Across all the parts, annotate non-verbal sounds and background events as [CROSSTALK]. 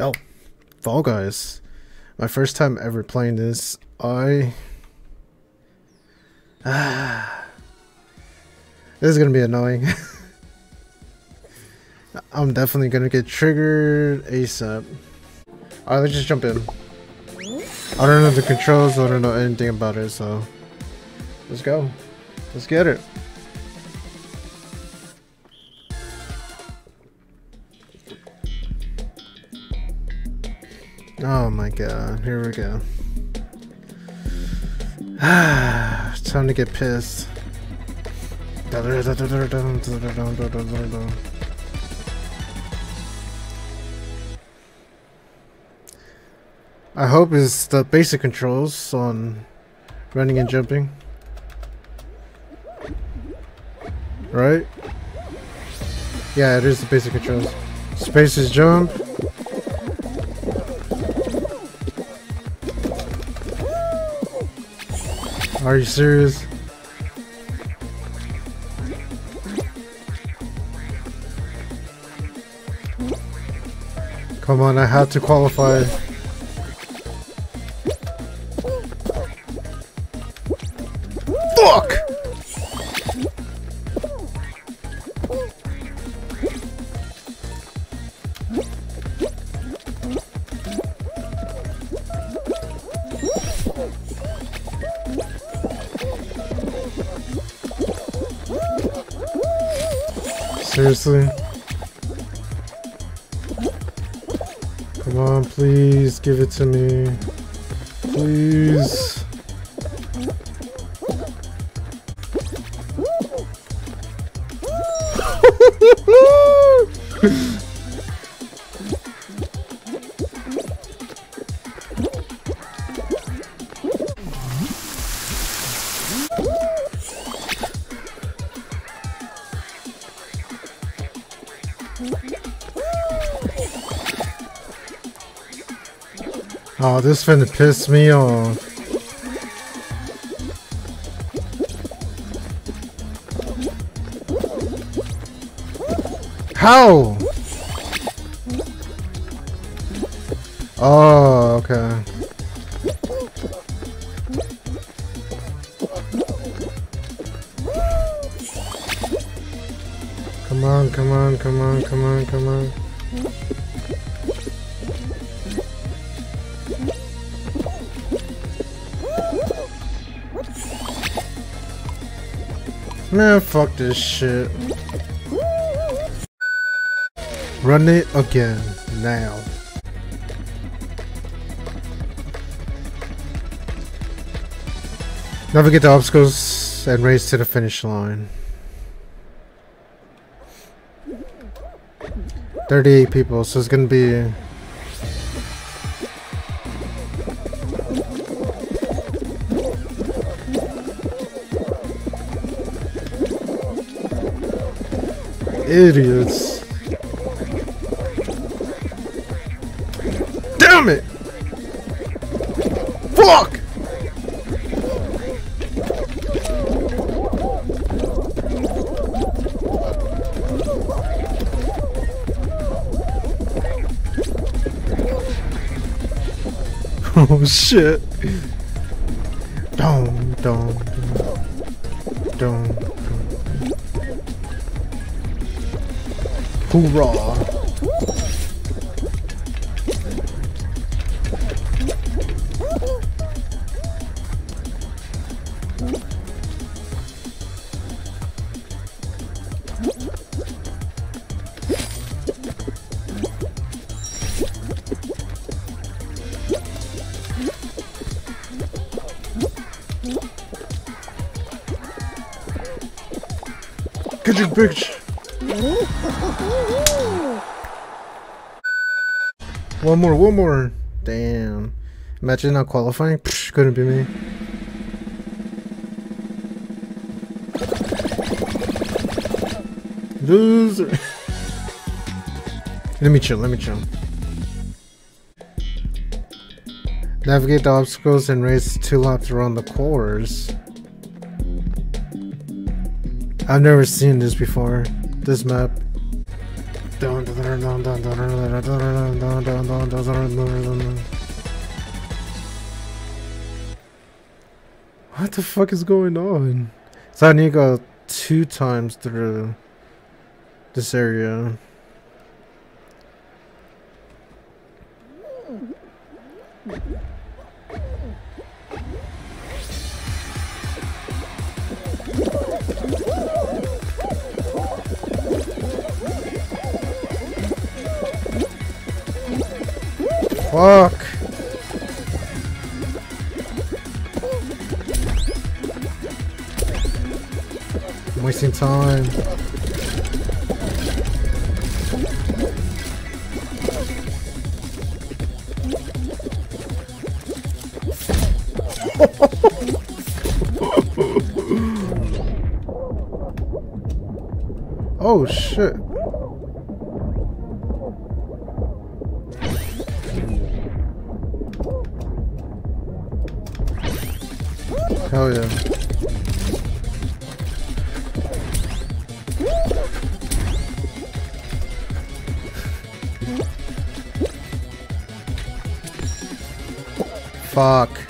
Oh, Fall Guys. My first time ever playing this. I. Ah. [SIGHS] This is gonna be annoying. [LAUGHS] I'm definitely gonna get triggered ASAP. Alright, let's just jump in. I don't know the controls, I don't know anything about it, so. Let's go. Let's get it. Oh my god, here we go. Ah, time to get pissed. I hope it's the basic controls on running and jumping. Right? Yeah, it is the basic controls. Space is jump. Are you serious? Come on, I have to qualify. Seriously? Come on, please give it to me. Please. [LAUGHS] Oh, this finna piss me off. How? Oh, okay. Come on, come on, come on, come on, come on. Man, fuck this shit. Run it again, now. Navigate the obstacles and race to the finish line. 38 people, so it's gonna be... Idiots. Damn it! Fuck! [LAUGHS] Oh shit. Dum dum dum Hoorah! Bitch! One more, one more. Damn. Imagine not qualifying. Psh, couldn't be me. Loser. [LAUGHS] let me chill, let me chill. Navigate the obstacles and race two laps around the course. I've never seen this before. This map. What the fuck is going on? So I need to go two times through this area. Fuck. I'm wasting time. [LAUGHS] oh shit. Hell yeah. Fuck.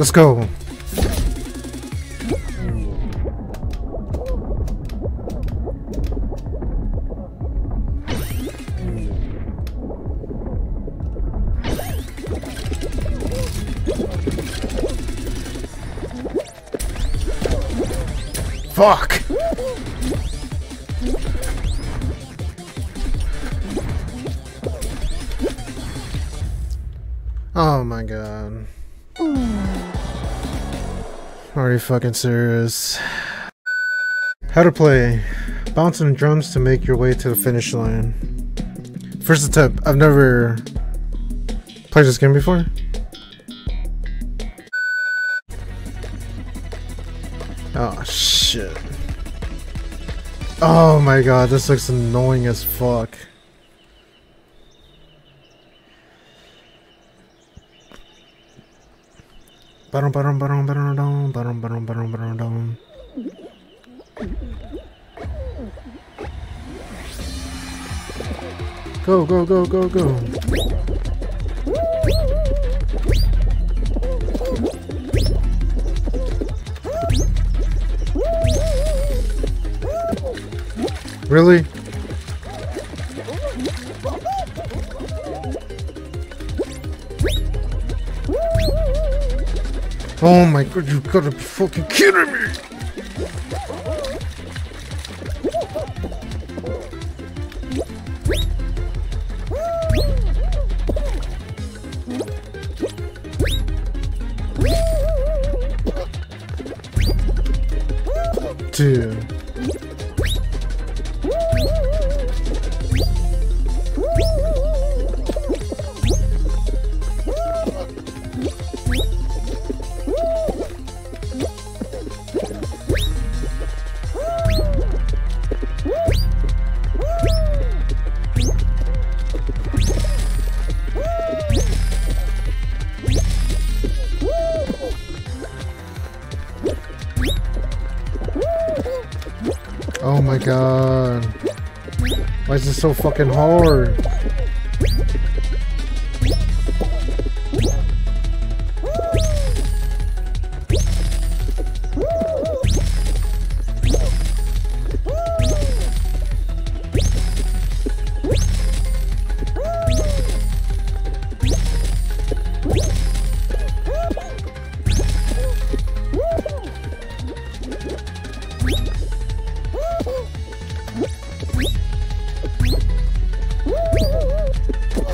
Let's go. Fuck! Oh my god. Are you fucking serious? How to play. Bouncing drums to make your way to the finish line. First attempt. I've never played this game before. Oh shit. Oh my god, this looks annoying as fuck. Ba-dum, ba-dum, ba-dum, ba-dum, dum, ba-dum, ba-dum, ba-dum, ba-dum, dum. Go, go, go, go, go. Really? Oh my god, you gotta be fucking kidding me! Dude. My god. Why is this so fucking hard?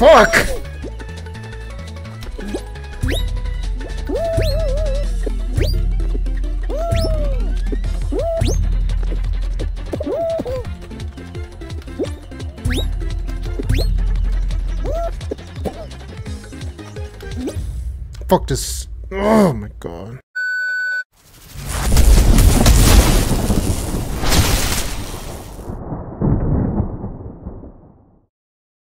Fuck! fuck this? Oh my god.